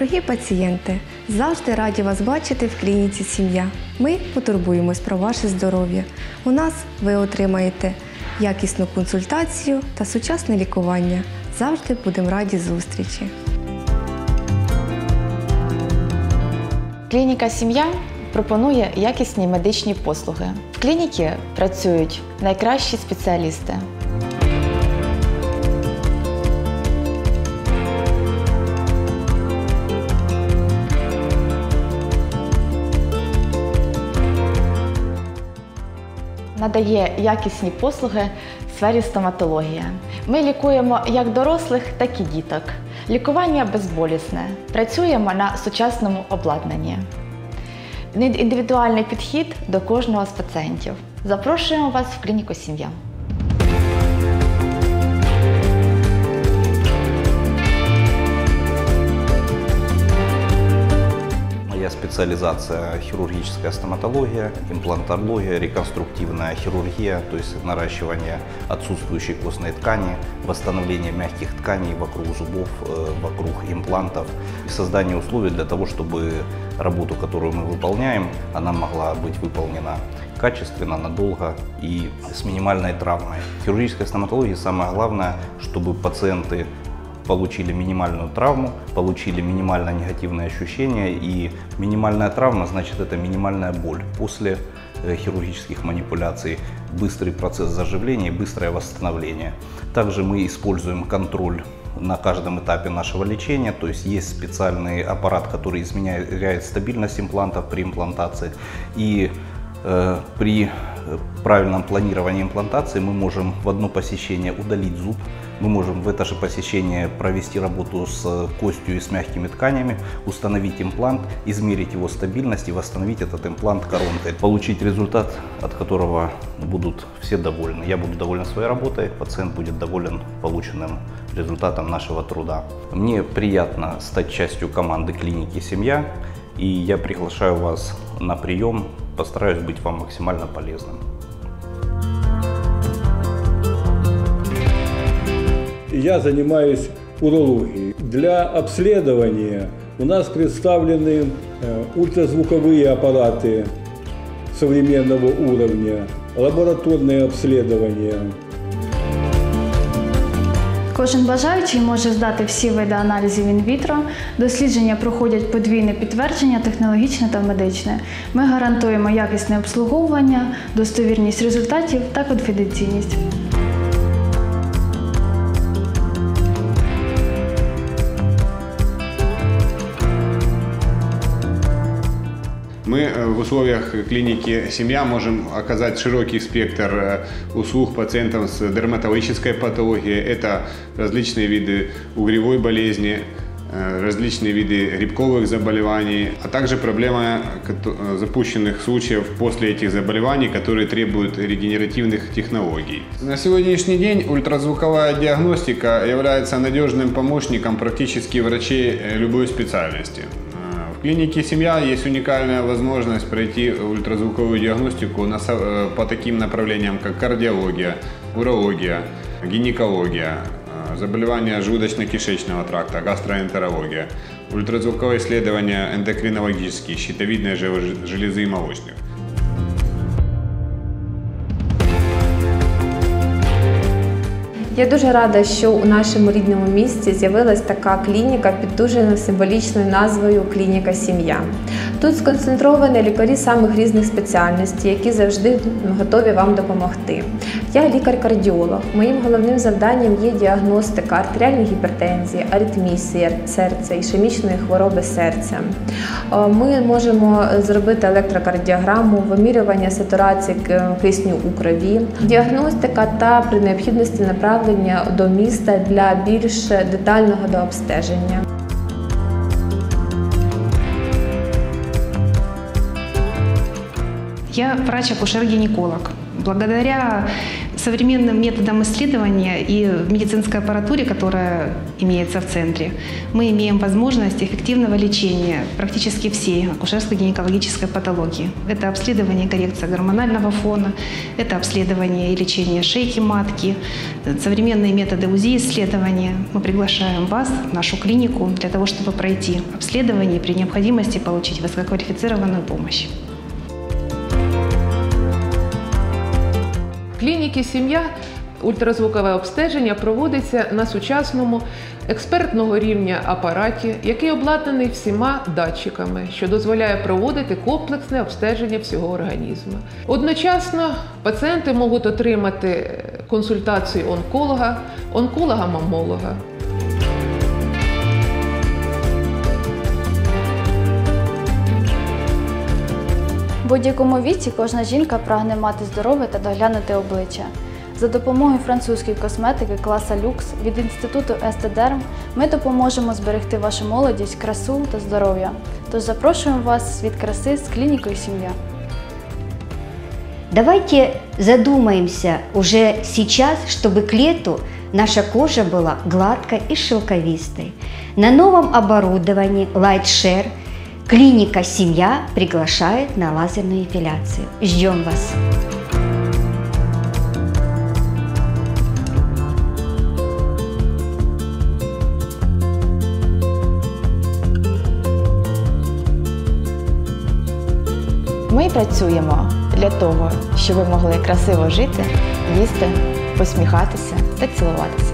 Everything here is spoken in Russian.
Дорогі пацієнти, завжди раді вас бачити в клініці Сім'я. Ми потурбуємось про ваше здоров'я. У нас ви отримаєте якісну консультацію та сучасне лікування. Завжди будемо раді зустрічі. Клініка Сім'я пропонує якісні медичні послуги. В клініці працюють найкращі спеціалісти. Надає якісні послуги в сфері стоматології. Ми лікуємо як дорослих, так і діток. Лікування безболісне. Працюємо на сучасному обладнанні. Індивідуальний підхід до кожного з пацієнтів. Запрошуємо вас в клініку Сім'я. Специализация хирургическая стоматология, имплантология, реконструктивная хирургия, то есть наращивание отсутствующей костной ткани, восстановление мягких тканей вокруг зубов, э, вокруг имплантов, создание условий для того, чтобы работу, которую мы выполняем, она могла быть выполнена качественно, надолго и с минимальной травмой. В хирургической стоматологии самое главное, чтобы пациенты получили минимальную травму, получили минимально негативные ощущения. И минимальная травма, значит, это минимальная боль после э, хирургических манипуляций, быстрый процесс заживления быстрое восстановление. Также мы используем контроль на каждом этапе нашего лечения, то есть есть специальный аппарат, который изменяет стабильность имплантов при имплантации. И э, при правильном планировании имплантации мы можем в одно посещение удалить зуб, мы можем в это же посещение провести работу с костью и с мягкими тканями, установить имплант, измерить его стабильность и восстановить этот имплант коронкой. Получить результат, от которого будут все довольны. Я буду доволен своей работой, пациент будет доволен полученным результатом нашего труда. Мне приятно стать частью команды клиники «Семья», и я приглашаю вас на прием, постараюсь быть вам максимально полезным. Я занимаюсь урологией. Для обследования у нас представлены э, ультразвуковые аппараты современного уровня, лабораторные обследования. Кожен бажаючий може здати всі види аналізів інвітро. Дослідження проходять подвійне підтвердження, технологічне та медичне. Ми гарантуємо якісне обслуговування, достовірність результатів та конфіденційність. Мы э, в условиях клиники «Семья» можем оказать широкий спектр э, услуг пациентам с дерматологической патологией. Это различные виды угревой болезни, э, различные виды грибковых заболеваний, а также проблема запущенных случаев после этих заболеваний, которые требуют регенеративных технологий. На сегодняшний день ультразвуковая диагностика является надежным помощником практически врачей любой специальности. В клинике «Семья» есть уникальная возможность пройти ультразвуковую диагностику э, по таким направлениям, как кардиология, урология, гинекология, э, заболевания желудочно-кишечного тракта, гастроэнтерология, ультразвуковое исследование эндокринологические, щитовидной железы и молочных. Я дуже рада, що у нашому рідному місті з'явилась така клініка під дуже символічною назвою Клініка Сім'я. Тут сконцентровані лікарі самих різних спеціальностей, які завжди готові вам допомогти. Я лікар-кардіолог. Моїм головним завданням є діагностика артеріальної гіпертензії, аритмії серця, ішемічної хвороби серця. Ми можемо зробити електрокардіограму, вимірювання сатурації кисню у крові, діагностика та при необхідності направлення до міста для більш детального дообстеження. Я врач-акушер-гинеколог. Благодаря современным методом исследования и медицинской аппаратуре, которая имеется в центре, мы имеем возможность эффективного лечения практически всей акушерско-гинекологической патологии. Это обследование и коррекция гормонального фона, это обследование и лечение шейки матки, современные методы УЗИ исследования. Мы приглашаем вас в нашу клинику для того, чтобы пройти обследование и при необходимости получить высококвалифицированную помощь. Клініки сім'я ультразвукове обстеження проводиться на сучасному експертного рівня апараті, який обладнаний всіма датчиками, що дозволяє проводити комплексне обстеження всього організму. Одночасно пацієнти можуть отримати консультацію онколога, онколога-мамолога. Будь-якому віці кожна жінка прагне мати здорове та доглянути обличчя. За допомогою французької косметики класа люкс від інституту Естедерм ми допоможемо зберегти вашу молодість, красу та здоров'я. Тож запрошуємо вас в світ краси з клінікою Сім'я. Давайте задумаемся уже сейчас, чтобы к лету наша кожа была гладкой и шелковистой. На новом оборудовании Light Share клиника «Семья» приглашает на лазерную эпиляцию. Ждем вас! Ми працюємо для того, щоб ви могли красиво жити, їсти, посміхатися та цілуватися.